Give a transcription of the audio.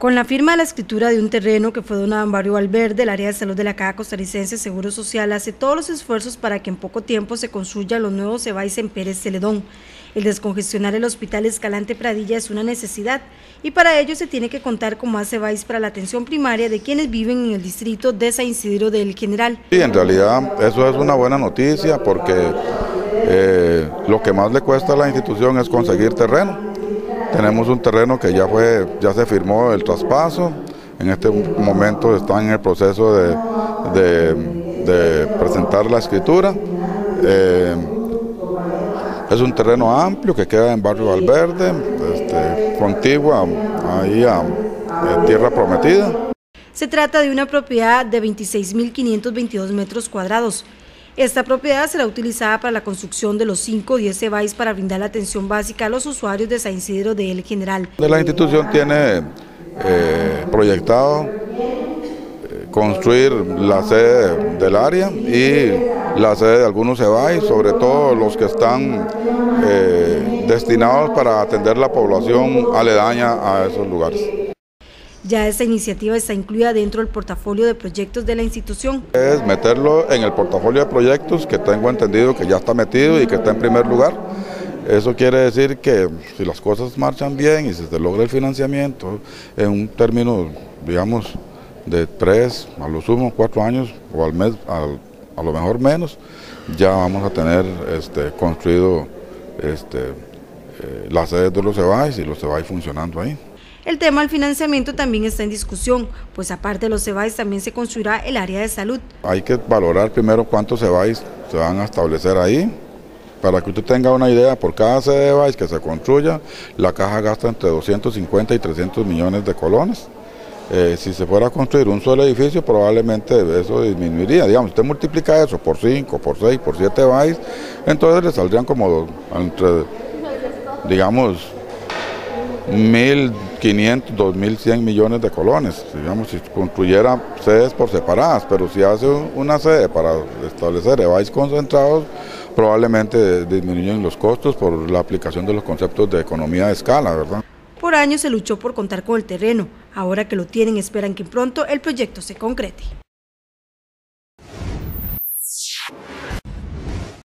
Con la firma de la escritura de un terreno que fue donado en Barrio Valverde, el área de salud de la Caja Costarricense Seguro Social hace todos los esfuerzos para que en poco tiempo se construyan los nuevos Cebais en Pérez Celedón. El descongestionar el Hospital Escalante Pradilla es una necesidad y para ello se tiene que contar con más Cebais para la atención primaria de quienes viven en el distrito de San Isidro del General. Sí, en realidad eso es una buena noticia porque eh, lo que más le cuesta a la institución es conseguir terreno tenemos un terreno que ya fue, ya se firmó el traspaso. En este momento están en el proceso de, presentar la escritura. Eh, es un terreno amplio que queda en Barrio Valverde, este, contigua ahí a, a Tierra Prometida. Se trata de una propiedad de 26.522 metros cuadrados, esta propiedad será utilizada para la construcción de los 5 o 10 CEBAIS para brindar la atención básica a los usuarios de San Isidro de El General. La institución tiene eh, proyectado eh, construir la sede del área y la sede de algunos CEBAIS, sobre todo los que están eh, destinados para atender la población aledaña a esos lugares. Ya esta iniciativa está incluida dentro del portafolio de proyectos de la institución. Es meterlo en el portafolio de proyectos que tengo entendido que ya está metido y que está en primer lugar. Eso quiere decir que si las cosas marchan bien y se logra el financiamiento en un término, digamos, de tres, a lo sumo cuatro años o al mes, a lo mejor menos, ya vamos a tener este, construido este, eh, las sedes de los CEBAIS y los CEBAIS funcionando ahí. El tema del financiamiento también está en discusión, pues aparte de los CEBAIS también se construirá el área de salud. Hay que valorar primero cuántos CEBAIS se van a establecer ahí, para que usted tenga una idea, por cada CEBAIS que se construya, la caja gasta entre 250 y 300 millones de colones. Eh, si se fuera a construir un solo edificio, probablemente eso disminuiría. Digamos, usted multiplica eso por 5, por 6, por 7 BAIS, entonces le saldrían como entre, digamos, 1.500, 2.100 millones de colones, digamos, si construyera sedes por separadas, pero si hace una sede para establecer EVAIS concentrados, probablemente disminuyen los costos por la aplicación de los conceptos de economía de escala, ¿verdad? Por años se luchó por contar con el terreno, ahora que lo tienen esperan que pronto el proyecto se concrete.